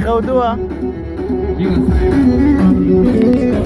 خودوها can say it.